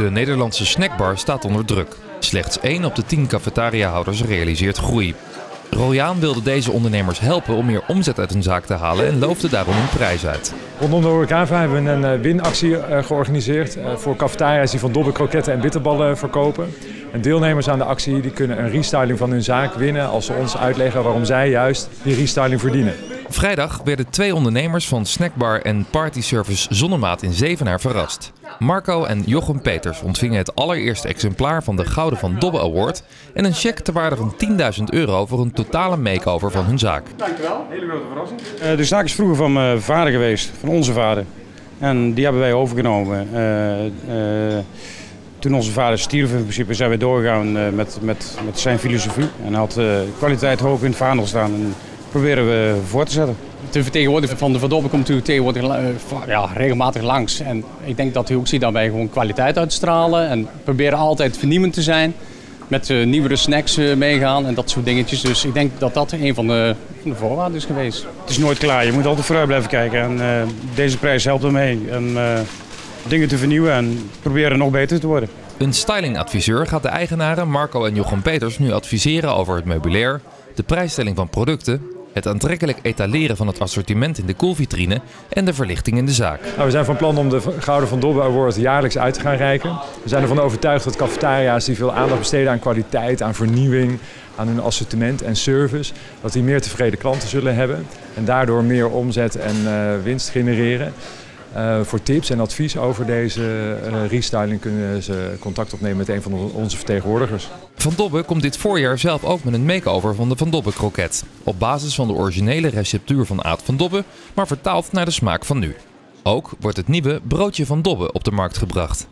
De Nederlandse snackbar staat onder druk. Slechts 1 op de 10 cafetariahouders realiseert groei. Royaan wilde deze ondernemers helpen om meer omzet uit hun zaak te halen en loofde daarom een prijs uit. Rondom de horecava hebben we een eh, winactie eh, georganiseerd eh, voor cafetaria's die van dobbe kroketten en bitterballen verkopen. En deelnemers aan de actie die kunnen een restyling van hun zaak winnen als ze ons uitleggen waarom zij juist die restyling verdienen. Vrijdag werden twee ondernemers van snackbar en partyservice Zonnemaat in Zevenaar verrast. Marco en Jochem Peters ontvingen het allereerste exemplaar van de Gouden van Dobbe Award en een cheque ter waarde van 10.000 euro voor een totale makeover van hun zaak. Dankjewel, hele grote verrassing. Uh, de zaak is vroeger van mijn vader geweest, van onze vader. En die hebben wij overgenomen. Uh, uh, toen onze vader stierf in principe zijn we doorgegaan met, met, met zijn filosofie. En hij had kwaliteit hoog in het vaandel staan en proberen we voor te zetten. De vertegenwoordiger van de Verdobbe komt natuurlijk tegenwoordig ja, regelmatig langs. En ik denk dat hij ook ziet dat wij gewoon kwaliteit uitstralen en proberen altijd vernieuwend te zijn met uh, nieuwere snacks uh, meegaan en dat soort dingetjes. Dus ik denk dat dat een van de, van de voorwaarden is geweest. Het is nooit klaar, je moet altijd vooruit blijven kijken. En uh, deze prijs helpt ermee. En, dingen te vernieuwen en proberen nog beter te worden. Een stylingadviseur gaat de eigenaren Marco en Jochem Peters nu adviseren over het meubilair, de prijsstelling van producten het aantrekkelijk etaleren van het assortiment in de koelvitrine en de verlichting in de zaak. Nou, we zijn van plan om de Gouden van Dobbe Award jaarlijks uit te gaan reiken. We zijn ervan overtuigd dat cafetaria's die veel aandacht besteden aan kwaliteit, aan vernieuwing, aan hun assortiment en service, dat die meer tevreden klanten zullen hebben en daardoor meer omzet en uh, winst genereren. Uh, voor tips en advies over deze uh, restyling kunnen ze contact opnemen met een van onze vertegenwoordigers. Van Dobbe komt dit voorjaar zelf ook met een makeover van de Van Dobbe kroket. Op basis van de originele receptuur van Aad van Dobbe, maar vertaald naar de smaak van nu. Ook wordt het nieuwe broodje van Dobbe op de markt gebracht.